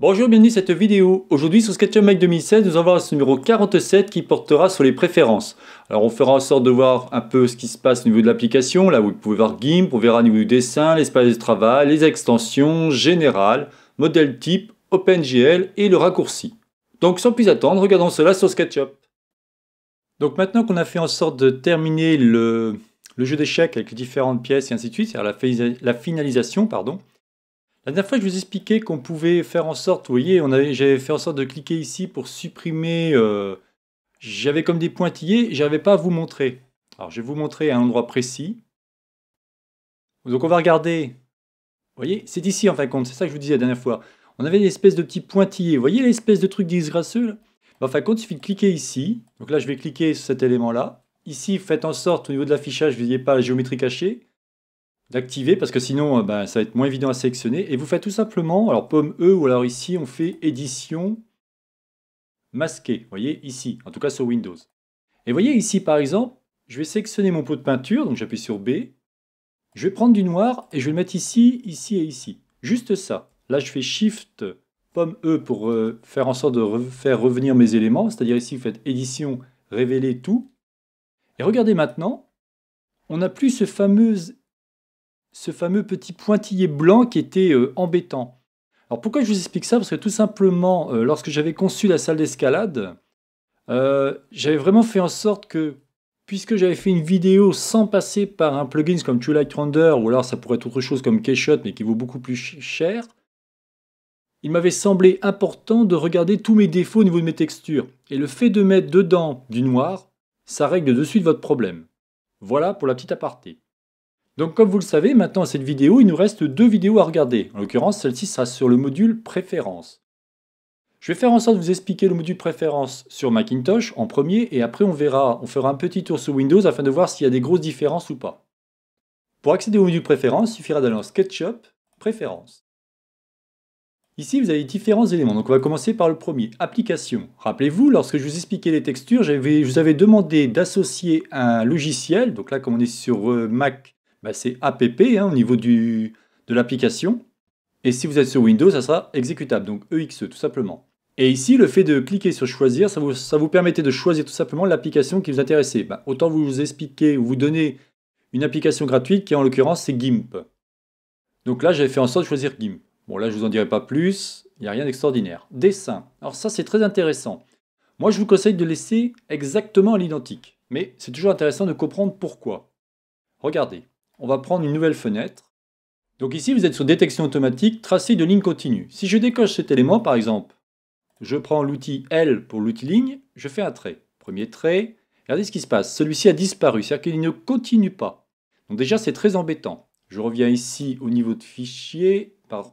Bonjour, bienvenue à cette vidéo. Aujourd'hui sur SketchUp Make 2016, nous allons voir ce numéro 47 qui portera sur les préférences. Alors on fera en sorte de voir un peu ce qui se passe au niveau de l'application, là vous pouvez voir GIMP, on verra au niveau du dessin, l'espace de travail, les extensions, général, modèle type, OpenGL et le raccourci. Donc sans plus attendre, regardons cela sur SketchUp. Donc maintenant qu'on a fait en sorte de terminer le, jeu d'échecs avec les différentes pièces et ainsi de suite, c'est-à-dire la finalisation, pardon, la dernière fois, je vous expliquais qu'on pouvait faire en sorte, vous voyez, j'avais fait en sorte de cliquer ici pour supprimer. Euh, j'avais comme des pointillés, j'avais pas à vous montrer. Alors, je vais vous montrer à un endroit précis. Donc, on va regarder. Vous voyez, c'est ici en fin de compte, c'est ça que je vous disais la dernière fois. On avait une espèce de petits pointillés. Vous voyez l'espèce de truc disgracieux là? En fin de compte, il suffit de cliquer ici. Donc là, je vais cliquer sur cet élément-là. Ici, faites en sorte au niveau de l'affichage, vous n'ayez pas la géométrie cachée d'activer parce que sinon euh, bah, ça va être moins évident à sélectionner. Et vous faites tout simplement, alors pomme E ou alors ici on fait édition masquée, voyez ici, en tout cas sur Windows. Et voyez ici par exemple, je vais sélectionner mon pot de peinture, donc j'appuie sur B, je vais prendre du noir et je vais le mettre ici, ici et ici. Juste ça. Là je fais Shift pomme E pour euh, faire en sorte de faire revenir mes éléments, c'est-à-dire ici vous faites édition, révéler tout. Et regardez maintenant, on n'a plus ce fameux ce fameux petit pointillé blanc qui était euh, embêtant. Alors pourquoi je vous explique ça? Parce que tout simplement, euh, lorsque j'avais conçu la salle d'escalade, euh, j'avais vraiment fait en sorte que, puisque j'avais fait une vidéo sans passer par un plugin comme True Render, ou alors ça pourrait être autre chose comme Keyshot, mais qui vaut beaucoup plus cher, il m'avait semblé important de regarder tous mes défauts au niveau de mes textures. Et le fait de mettre dedans du noir, ça règle de suite votre problème. Voilà pour la petite aparté. Donc comme vous le savez, maintenant à cette vidéo, il nous reste deux vidéos à regarder. En l'occurrence, celle-ci sera sur le module préférence. Je vais faire en sorte de vous expliquer le module préférence sur Macintosh en premier et après on verra, on fera un petit tour sur Windows afin de voir s'il y a des grosses différences ou pas. Pour accéder au module préférence, il suffira d'aller en SketchUp, préférences. Ici, vous avez différents éléments. Donc, on va commencer par le premier, application. Rappelez-vous, lorsque je vous expliquais les textures, je vous avais demandé d'associer un logiciel. Donc là, comme on est sur euh, Mac, bah, c'est app hein, au niveau du, de l'application. Et si vous êtes sur Windows, ça sera exécutable, donc EXE tout simplement. Et ici, le fait de cliquer sur choisir, ça vous, ça vous permettait de choisir tout simplement l'application qui vous intéressait. Bah, autant vous expliquer ou vous donner une application gratuite qui en l'occurrence c'est GIMP. Donc là, j'avais fait en sorte de choisir GIMP. Bon là, je vous en dirai pas plus, il n'y a rien d'extraordinaire. Dessin. Alors ça, c'est très intéressant. Moi, je vous conseille de laisser exactement à l'identique. Mais c'est toujours intéressant de comprendre pourquoi. Regardez on va prendre une nouvelle fenêtre. Donc ici, vous êtes sur détection automatique, tracé de ligne continue. Si je décoche cet élément, par exemple, je prends l'outil L pour l'outil ligne, je fais un trait. Premier trait, regardez ce qui se passe. Celui-ci a disparu, c'est-à-dire qu'il ne continue pas. Donc déjà, c'est très embêtant. Je reviens ici au niveau de fichier, pardon.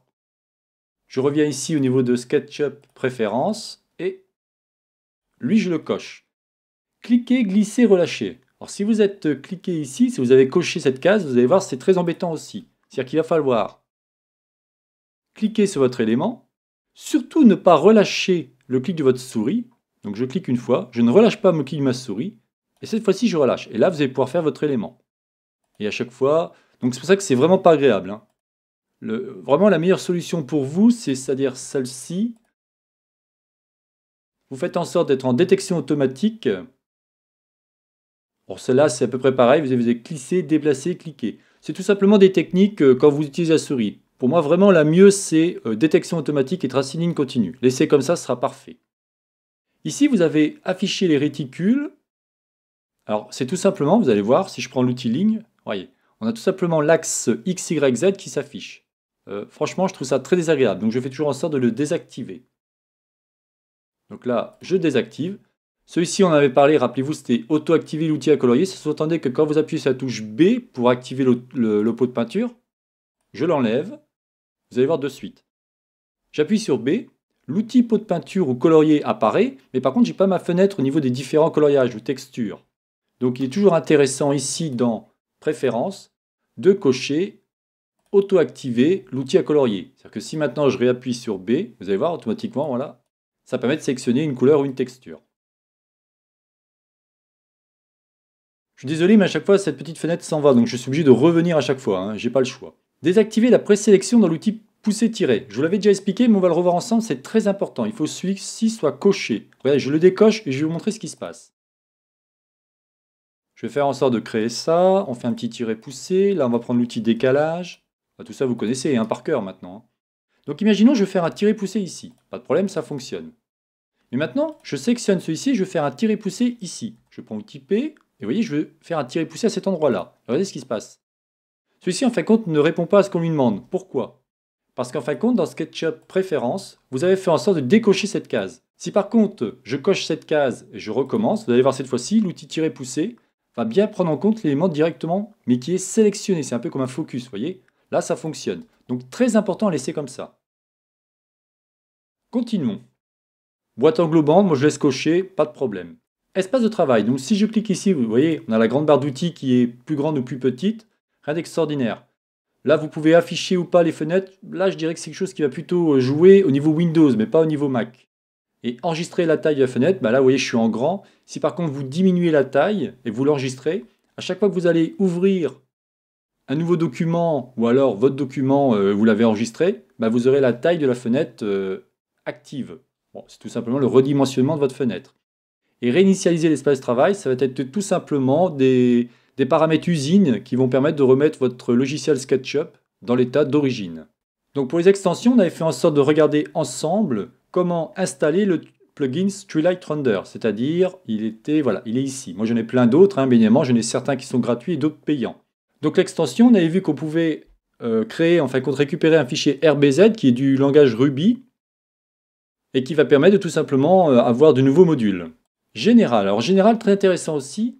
Je reviens ici au niveau de SketchUp préférences et lui, je le coche. Cliquez, glisser, relâcher. Alors si vous êtes euh, cliqué ici, si vous avez coché cette case, vous allez voir c'est très embêtant aussi. C'est-à-dire qu'il va falloir cliquer sur votre élément, surtout ne pas relâcher le clic de votre souris. Donc je clique une fois, je ne relâche pas mon clic de ma souris, et cette fois-ci je relâche. Et là vous allez pouvoir faire votre élément. Et à chaque fois, donc c'est pour ça que c'est vraiment pas agréable. Hein. vraiment la meilleure solution pour vous, c'est c'est-à-dire celle-ci. Vous faites en sorte d'être en détection automatique Bon, celle-là, c'est à peu près pareil. Vous avez glisser, déplacer, cliquer. C'est tout simplement des techniques euh, quand vous utilisez la souris. Pour moi, vraiment, la mieux, c'est euh, détection automatique et tracing ligne continue. Laissez comme ça, ce sera parfait. Ici, vous avez affiché les réticules. Alors, c'est tout simplement, vous allez voir, si je prends l'outil ligne, voyez, on a tout simplement l'axe X, Y, Z qui s'affiche. Euh, franchement, je trouve ça très désagréable, donc je fais toujours en sorte de le désactiver. Donc là, je désactive. Celui-ci, on avait parlé, rappelez-vous, c'était auto-activer l'outil à colorier. Ça sous-entendait que quand vous appuyez sur la touche B pour activer le, pot de peinture, je l'enlève. Vous allez voir de suite. J'appuie sur B, l'outil pot de peinture ou colorier apparaît, mais par contre, je n'ai pas ma fenêtre au niveau des différents coloriages ou textures. Donc, il est toujours intéressant ici dans Préférences de cocher auto-activer l'outil à colorier. C'est-à-dire que si maintenant je réappuie sur B, vous allez voir automatiquement, voilà, ça permet de sélectionner une couleur ou une texture. Je suis désolé, mais à chaque fois, cette petite fenêtre s'en va, donc je suis obligé de revenir à chaque fois, hein, j'ai pas le choix. Désactiver la présélection dans l'outil pousser-tirer. Je vous l'avais déjà expliqué, mais on va le revoir ensemble, c'est très important. Il faut que celui-ci soit coché. Regardez, je le décoche et je vais vous montrer ce qui se passe. Je vais faire en sorte de créer ça. On fait un petit tirer-pousser. Là, on va prendre l'outil décalage. tout ça, vous connaissez hein, par cœur maintenant. Hein. Donc imaginons, je vais faire un tirer-pousser ici. Pas de problème, ça fonctionne. Mais maintenant, je sélectionne celui-ci, je vais faire un tirer-pousser ici. Je prends l'outil P, et vous voyez, je vais faire un tirer-pousser à cet endroit-là. Regardez ce qui se passe. Celui-ci, en fin de compte, ne répond pas à ce qu'on lui demande. Pourquoi? Parce qu'en fin de compte, dans SketchUp Préférences, vous avez fait en sorte de décocher cette case. Si par contre, je coche cette case et je recommence, vous allez voir cette fois-ci, l'outil tirer-pousser va bien prendre en compte l'élément directement, mais qui est sélectionné. C'est un peu comme un focus, vous voyez? Là, ça fonctionne. Donc très important à laisser comme ça. Continuons. Boîte englobante, moi je laisse cocher, pas de problème. Espace de travail, donc si je clique ici, vous voyez, on a la grande barre d'outils qui est plus grande ou plus petite, rien d'extraordinaire. Là, vous pouvez afficher ou pas les fenêtres. Là, je dirais que c'est quelque chose qui va plutôt jouer au niveau Windows, mais pas au niveau Mac. Et enregistrer la taille de la fenêtre, bah là, vous voyez, je suis en grand. Si par contre vous diminuez la taille et vous l'enregistrez, à chaque fois que vous allez ouvrir un nouveau document ou alors votre document, euh, vous l'avez enregistré, bah vous aurez la taille de la fenêtre euh, active. c'est tout simplement le redimensionnement de votre fenêtre. Et réinitialiser l'espace de travail, ça va être tout simplement des, paramètres usines qui vont permettre de remettre votre logiciel SketchUp dans l'état d'origine. Donc pour les extensions, on avait fait en sorte de regarder ensemble comment installer le plugin Streetlight Render, c'est-à-dire il était voilà, il est ici. Moi j'en ai plein d'autres, hein, bien évidemment, j'en ai certains qui sont gratuits et d'autres payants. Donc l'extension, on avait vu qu'on pouvait euh, créer, enfin qu'on récupérer un fichier RBZ qui est du langage Ruby et qui va permettre de tout simplement euh, avoir de nouveaux modules. Général. Alors général, très intéressant aussi.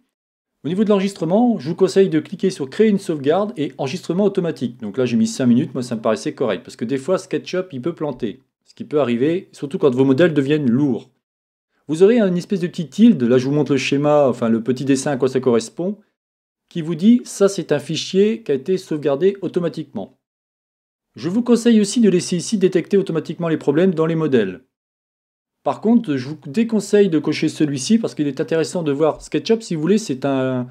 Au niveau de l'enregistrement, je vous conseille de cliquer sur créer une sauvegarde et enregistrement automatique. Donc là j'ai mis 5 minutes, moi ça me paraissait correct. Parce que des fois SketchUp il peut planter. Ce qui peut arriver, surtout quand vos modèles deviennent lourds. Vous aurez une espèce de petit tilde, là je vous montre le schéma, enfin le petit dessin à quoi ça correspond, qui vous dit ça c'est un fichier qui a été sauvegardé automatiquement. Je vous conseille aussi de laisser ici détecter automatiquement les problèmes dans les modèles. Par contre, je vous déconseille de cocher celui-ci parce qu'il est intéressant de voir SketchUp, si vous voulez, c'est un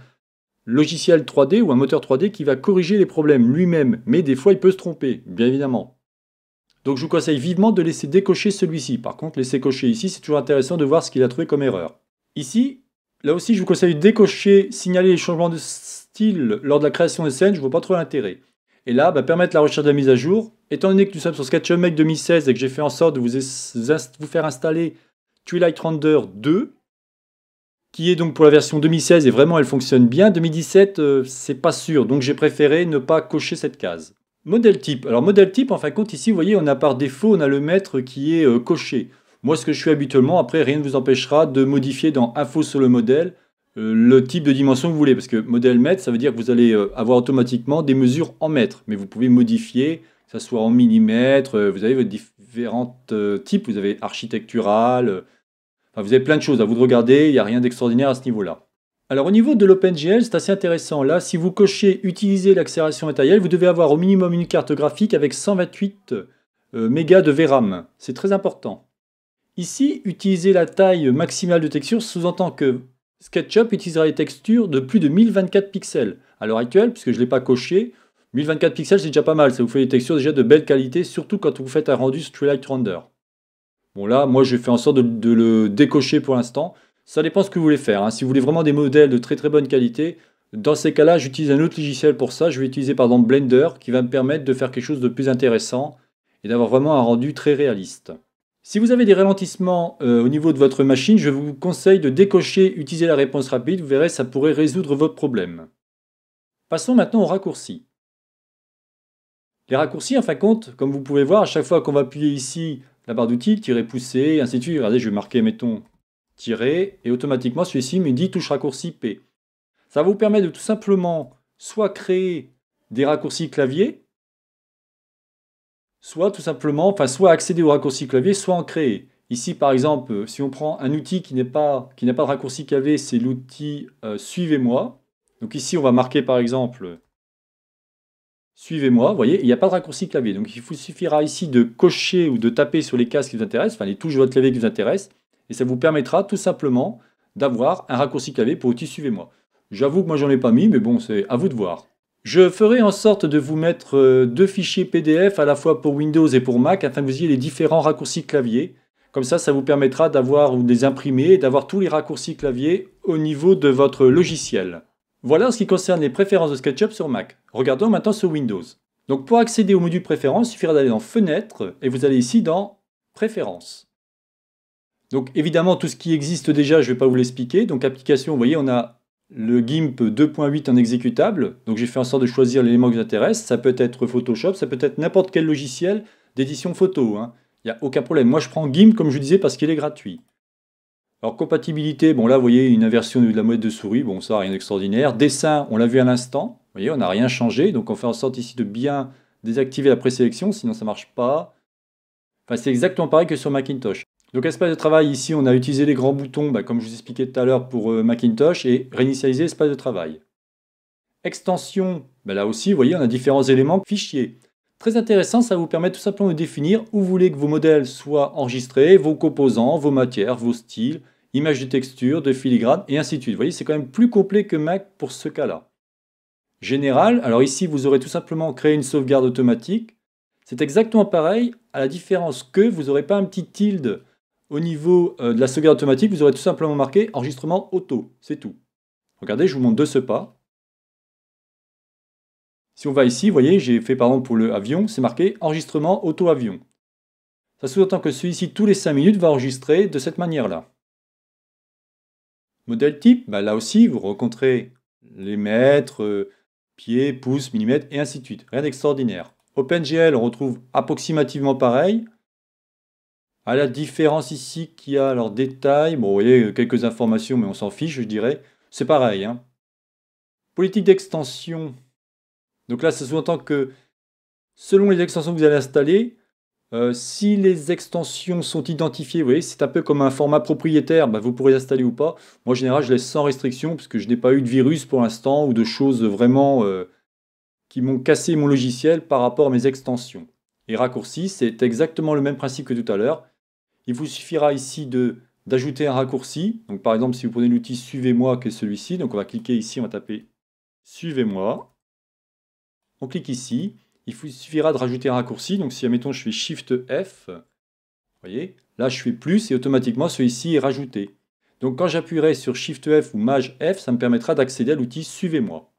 logiciel 3D ou un moteur 3D qui va corriger les problèmes lui-même, mais des fois il peut se tromper, bien évidemment. Donc je vous conseille vivement de laisser décocher celui-ci. Par contre, laisser cocher ici, c'est toujours intéressant de voir ce qu'il a trouvé comme erreur. Ici, là aussi, je vous conseille de décocher, signaler les changements de style lors de la création de scène, je ne vois pas trop l'intérêt. Et là, bah, permettre la recherche de la mise à jour. Étant donné que nous sommes sur SketchUp Make 2016 et que j'ai fait en sorte de vous, faire installer Twilight Render 2, qui est donc pour la version 2016 et vraiment elle fonctionne bien. 2017, euh, c'est pas sûr, donc j'ai préféré ne pas cocher cette case. Modèle type. Alors modèle type, en fin de compte, ici, vous voyez, on a par défaut, on a le maître qui est euh, coché. Moi, ce que je fais habituellement, après, rien ne vous empêchera de modifier dans Info sur le modèle le type de dimension que vous voulez. Parce que modèle mètre, ça veut dire que vous allez euh, avoir automatiquement des mesures en mètres. Mais vous pouvez modifier, que ce soit en millimètres. Euh, vous avez vos différents types. Vous avez architectural. Vous avez plein de choses à vous de regarder. Il n'y a rien d'extraordinaire à ce niveau-là. Alors au niveau de l'OpenGL, c'est assez intéressant. Là, si vous cochez utiliser l'accélération matérielle, vous devez avoir au minimum une carte graphique avec 128 mégas de VRAM. C'est très important. Ici, utiliser la taille maximale de texture sous-entend que SketchUp utilisera les textures de plus de 1024 pixels. À l'heure actuelle, puisque je ne l'ai pas coché, 1024 pixels c'est déjà pas mal, ça vous fait des textures déjà de belle qualité, surtout quand vous faites un rendu Streetlight Render. Bon là, moi je fais en sorte de, le décocher pour l'instant. Ça dépend ce que vous voulez faire. Hein. Si vous voulez vraiment des modèles de très très bonne qualité, dans ces cas-là, j'utilise un autre logiciel pour ça. Je vais utiliser par exemple Blender qui va me permettre de faire quelque chose de plus intéressant et d'avoir vraiment un rendu très réaliste. Si vous avez des ralentissements euh, au niveau de votre machine, je vous conseille de décocher utiliser la réponse rapide, vous verrez, ça pourrait résoudre votre problème. Passons maintenant aux raccourcis. Les raccourcis, en fin de compte, comme vous pouvez voir, à chaque fois qu'on va appuyer ici la barre d'outils, tirer, pousser, ainsi de suite, regardez, je vais marquer, mettons, tirer, et automatiquement celui-ci me dit touche raccourci P. Ça vous permettre de tout simplement soit créer des raccourcis clavier, soit tout simplement, soit accéder au raccourci clavier, soit en créer. Ici, par exemple, si on prend un outil qui n'est pas, qui n'a pas de raccourci clavier, c'est l'outil euh, Suivez-moi. Donc ici, on va marquer par exemple Suivez-moi. Vous voyez, il n'y a pas de raccourci clavier. Donc il vous suffira ici de cocher ou de taper sur les cases qui vous intéressent, enfin les touches de votre clavier qui vous intéressent, et ça vous permettra tout simplement d'avoir un raccourci clavier pour outil Suivez-moi. J'avoue que moi j'en ai pas mis, mais bon, c'est à vous de voir. Je ferai en sorte de vous mettre euh, deux fichiers PDF à la fois pour Windows et pour Mac afin que vous ayez les différents raccourcis clavier. Comme ça, ça vous permettra d'avoir ou de les imprimer et d'avoir tous les raccourcis clavier au niveau de votre logiciel. Voilà en ce qui concerne les préférences de SketchUp sur Mac. Regardons maintenant sur Windows. Donc pour accéder au module préférences, il suffira d'aller dans Fenêtre et vous allez ici dans Préférences. Donc évidemment, tout ce qui existe déjà, je ne vais pas vous l'expliquer. Donc application, vous voyez, on a le GIMP 2.8 en exécutable. Donc j'ai fait en sorte de choisir l'élément qui vous intéresse. Ça peut être Photoshop, ça peut être n'importe quel logiciel d'édition photo. Hein. Il n'y a aucun problème. Moi je prends GIMP comme je disais parce qu'il est gratuit. Alors compatibilité, bon là vous voyez une inversion de la molette de souris, bon ça rien d'extraordinaire. Dessin, on l'a vu à l'instant, vous voyez on n'a rien changé, donc on fait en sorte ici de bien désactiver la présélection, sinon ça ne marche pas. Enfin c'est exactement pareil que sur Macintosh. Donc espace de travail, ici on a utilisé les grands boutons, bah, comme je vous expliquais tout à l'heure pour euh, Macintosh, et réinitialiser espace de travail. Extension, bah, là aussi vous voyez on a différents éléments. Fichier, Très intéressant, ça vous permet tout simplement de définir où vous voulez que vos modèles soient enregistrés, vos composants, vos matières, vos styles, images de texture, de filigrane, et ainsi de suite. Vous voyez, c'est quand même plus complet que Mac pour ce cas-là. Général, alors ici, vous aurez tout simplement créé une sauvegarde automatique. C'est exactement pareil, à la différence que vous n'aurez pas un petit tilde au niveau euh, de la sauvegarde automatique, vous aurez tout simplement marqué enregistrement auto, c'est tout. Regardez, je vous montre de ce pas. Si on va ici, vous voyez, j'ai fait par exemple pour le avion, c'est marqué enregistrement auto-avion. Ça sous-entend que celui-ci, tous les 5 minutes, va enregistrer de cette manière-là. Modèle type, bah, là aussi, vous rencontrez les mètres, euh, pieds, pouces, millimètres, et ainsi de suite. Rien d'extraordinaire. OpenGL, on retrouve approximativement pareil. À la différence ici qu'il y a alors détail, bon, vous voyez quelques informations, mais on s'en fiche, je dirais. C'est pareil. Hein. Politique d'extension, donc là, ça sous-entend que selon les extensions que vous allez installer, euh, si les extensions sont identifiées, vous voyez, c'est un peu comme un format propriétaire, bah, vous pourrez installer ou pas. Moi, en général, je laisse sans restriction, puisque je n'ai pas eu de virus pour l'instant, ou de choses vraiment euh, qui m'ont cassé mon logiciel par rapport à mes extensions. Et raccourci, c'est exactement le même principe que tout à l'heure. Il vous suffira ici d'ajouter un raccourci. Par exemple, si vous prenez l'outil Suivez-moi, qui est celui-ci, donc on va cliquer ici, on va taper Suivez-moi. On clique ici. Il suffira de rajouter un raccourci. Donc si, admettons, je fais Shift F, vous voyez, là je fais plus et automatiquement celui-ci est rajouté. Donc quand j'appuierai sur Shift F ou Maj F, ça me permettra d'accéder à l'outil Suivez-moi.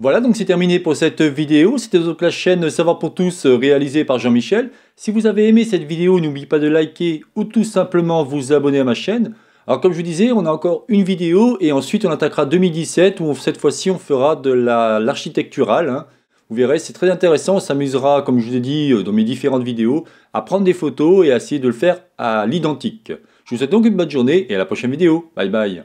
Voilà, donc c'est terminé pour cette vidéo. C'était donc la chaîne Savoir pour tous euh, réalisée par Jean-Michel. Si vous avez aimé cette vidéo, n'oubliez pas de liker ou tout simplement vous abonner à ma chaîne. Alors comme je vous disais, on a encore une vidéo et ensuite on attaquera 2017 où cette fois-ci on fera de l'architectural. Hein. Vous verrez, c'est très intéressant, on s'amusera, comme je vous ai dit euh, dans mes différentes vidéos, à prendre des photos et à essayer de le faire à l'identique. Je vous souhaite donc une bonne journée et à la prochaine vidéo. Bye bye